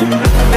you.